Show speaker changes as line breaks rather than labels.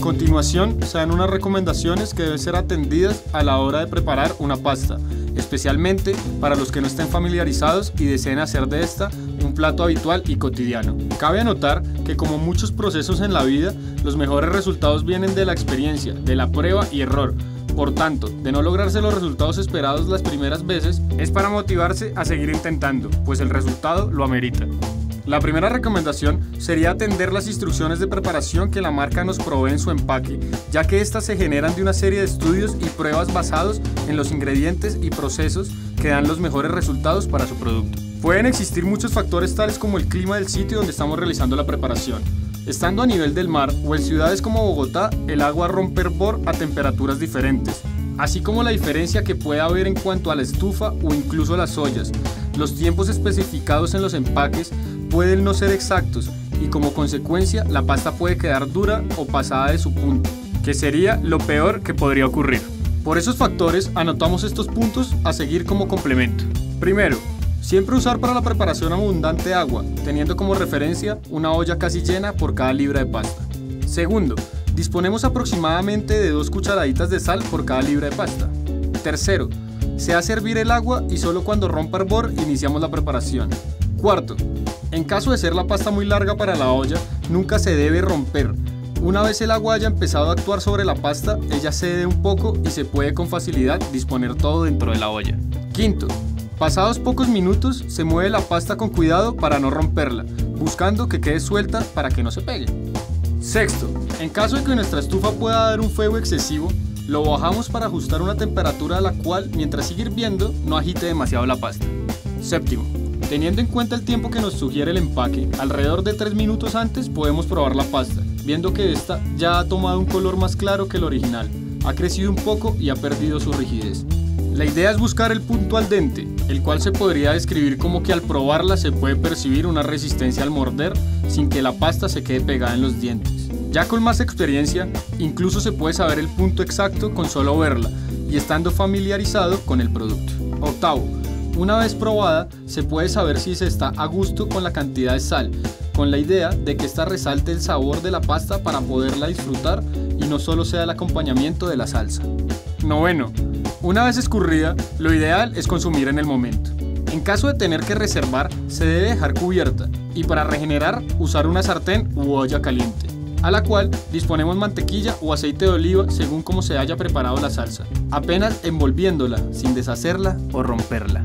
continuación se dan unas recomendaciones que deben ser atendidas a la hora de preparar una pasta, especialmente para los que no estén familiarizados y deseen hacer de esta un plato habitual y cotidiano. Cabe anotar que como muchos procesos en la vida, los mejores resultados vienen de la experiencia, de la prueba y error. Por tanto, de no lograrse los resultados esperados las primeras veces, es para motivarse a seguir intentando, pues el resultado lo amerita. La primera recomendación sería atender las instrucciones de preparación que la marca nos provee en su empaque, ya que éstas se generan de una serie de estudios y pruebas basados en los ingredientes y procesos que dan los mejores resultados para su producto. Pueden existir muchos factores tales como el clima del sitio donde estamos realizando la preparación. Estando a nivel del mar o en ciudades como Bogotá, el agua rompe hervor a temperaturas diferentes, así como la diferencia que puede haber en cuanto a la estufa o incluso las ollas. Los tiempos especificados en los empaques pueden no ser exactos y como consecuencia la pasta puede quedar dura o pasada de su punto, que sería lo peor que podría ocurrir. Por esos factores anotamos estos puntos a seguir como complemento. Primero, siempre usar para la preparación abundante agua, teniendo como referencia una olla casi llena por cada libra de pasta. Segundo, disponemos aproximadamente de dos cucharaditas de sal por cada libra de pasta. Tercero, se hace el agua y solo cuando rompa hervor iniciamos la preparación. Cuarto, en caso de ser la pasta muy larga para la olla, nunca se debe romper. Una vez el agua haya empezado a actuar sobre la pasta, ella cede un poco y se puede con facilidad disponer todo dentro de la olla. Quinto, pasados pocos minutos se mueve la pasta con cuidado para no romperla, buscando que quede suelta para que no se pegue. Sexto, en caso de que nuestra estufa pueda dar un fuego excesivo, lo bajamos para ajustar una temperatura a la cual, mientras sigue hirviendo, no agite demasiado la pasta. Séptimo, Teniendo en cuenta el tiempo que nos sugiere el empaque, alrededor de 3 minutos antes podemos probar la pasta, viendo que esta ya ha tomado un color más claro que el original, ha crecido un poco y ha perdido su rigidez. La idea es buscar el punto al dente, el cual se podría describir como que al probarla se puede percibir una resistencia al morder sin que la pasta se quede pegada en los dientes. Ya con más experiencia, incluso se puede saber el punto exacto con solo verla y estando familiarizado con el producto. Octavo, una vez probada, se puede saber si se está a gusto con la cantidad de sal, con la idea de que esta resalte el sabor de la pasta para poderla disfrutar y no solo sea el acompañamiento de la salsa. Noveno. Una vez escurrida, lo ideal es consumir en el momento. En caso de tener que reservar, se debe dejar cubierta y para regenerar usar una sartén u olla caliente, a la cual disponemos mantequilla o aceite de oliva según como se haya preparado la salsa, apenas envolviéndola sin deshacerla o romperla.